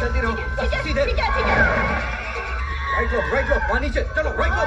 चलती रहो सीधे राइट लो राइट लो पानी से चलो राइट लो